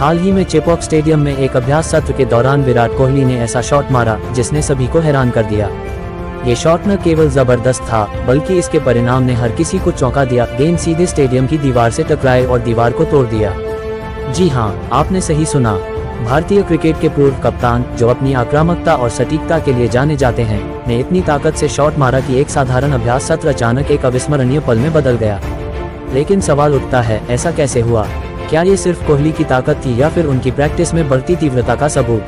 हाल ही में चेपॉक स्टेडियम में एक अभ्यास सत्र के दौरान विराट कोहली ने ऐसा शॉट मारा, जिसने सभी को हैरान कर दिया। ये शॉट न केवल ज़बरदस्त था, बल्कि इसके परिणाम ने हर किसी को चौंका दिया। गेंद सीधे स्टेडियम की दीवार से टकराए और दीवार को तोड़ दिया। जी हाँ आपने सही सुना। भारतीय क्रिकेट के पूर्व कप्तान, जो अपनी आक्रामकता और सटीकता के लिए जाने जाते हैं, ने इतनी ताकत से शॉट मारा कि एक साधारण अभ्यास सत्र अचानक एक अविस्मरणीय पल में बदल गया। लेकिन सवाल उठता है, ऐसा कैसे हुआ? क्या ये सिर्फ़ कोहली की ताकत थी या फिर उनकी प्रैक्टिस में बढ़ती तीव्रता का सबूत?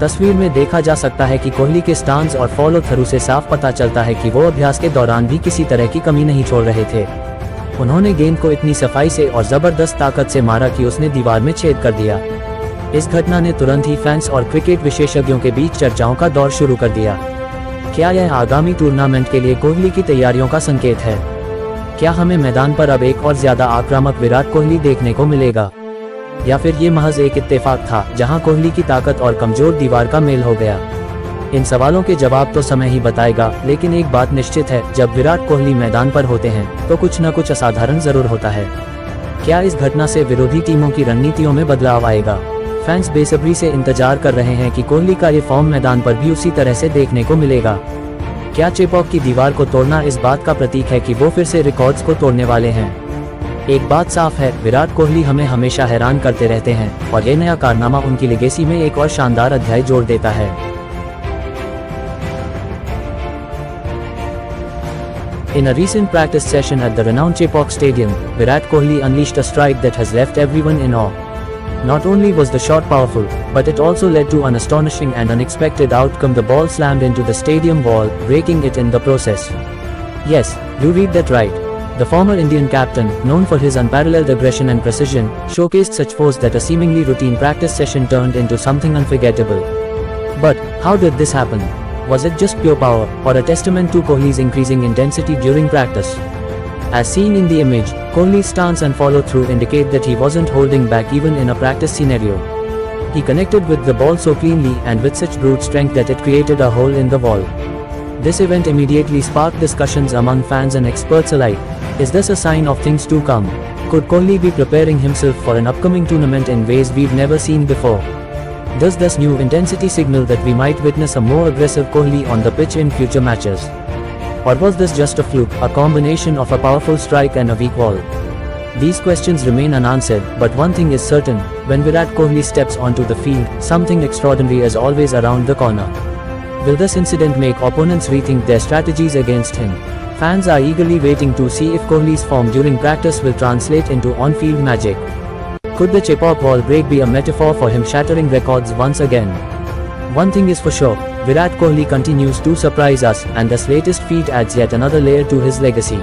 तस्वीर में देखा जा सकता है कि कोहली के स्टांस और फॉलो थ्रू से साफ़ पता चलता है कि वो अभ्यास के दौरान भी किसी तरह की कमी नहीं छोड़ रहे थे। उन्होंने गेंद को इतनी सफ़ाई से और ज़बरदस्त ताकत से मारा कि उसने दीवार में छेद कर दिया। इस घटना ने तुरंत ही फैंस और क्रिकेट विशेषज्ञों के बीच चर्चाओं का दौर शुरू कर दिया। क्या यह आगामी टूर्नामेंट के लिए कोहली की तैयारियों का संकेत है? क्या हमें मैदान पर अब एक और ज़्यादा आक्रामक विराट कोहली देखने को मिलेगा? या फिर ये महज एक इत्तेफाक था, जहाँ कोहली की ताकत और कमज़ोर दीवार का मेल हो गया? इन सवालों के जवाब तो समय ही बताएगा, लेकिन एक बात निश्चित है, जब विराट कोहली मैदान पर होते हैं तो कुछ न कुछ असाधारण ज़रूर होता है। क्या इस घटना से विरोधी टीमों की रणनीतियों में बदलाव आएगा? फैंस बेसब्री से इंतज़ार कर रहे हैं कि कोहली का ये फॉर्म मैदान पर भी उसी तरह से देखने को मिलेगा। क्या चेपॉक की दीवार को तोड़ना इस बात का प्रतीक है कि वो फिर से रिकॉर्ड्स को तोड़ने वाले हैं एक बात साफ़ है विराट कोहली हमें हमेशा हैरान करते रहते हैं और ये नया कारनामा उनकी लिगेसी में एक और शानदार अध्याय जोड़ देता है In a recent practice session at the renowned Chepauk Stadium, Virat Kohli unleashed a strike that has left everyone in awe. Not only was the shot powerful, but it also led to an astonishing and unexpected outcome the ball slammed into the stadium wall, breaking it in the process. Yes, you read that right. The former Indian captain, known for his unparalleled aggression and precision, showcased such force that a seemingly routine practice session turned into something unforgettable. But, how did this happen? Was it just pure power, or a testament to Kohli's increasing intensity during practice? As seen in the image, Kohli's stance and follow-through indicate that he wasn't holding back even in a practice scenario. He connected with the ball so cleanly and with such brute strength that it created a hole in the wall. This event immediately sparked discussions among fans and experts alike. Is this a sign of things to come? Could Kohli be preparing himself for an upcoming tournament in ways we've never seen before? Does this new intensity signal that we might witness a more aggressive Kohli on the pitch in future matches? Or was this just a fluke, a combination of a powerful strike and a weak wall? These questions remain unanswered, but one thing is certain, when Virat Kohli steps onto the field, something extraordinary is always around the corner. Will this incident make opponents rethink their strategies against him? Fans are eagerly waiting to see if Kohli's form during practice will translate into on-field magic. Could the Chepok wall break be a metaphor for him shattering records once again? One thing is for sure, Virat Kohli continues to surprise us and this latest feat adds yet another layer to his legacy.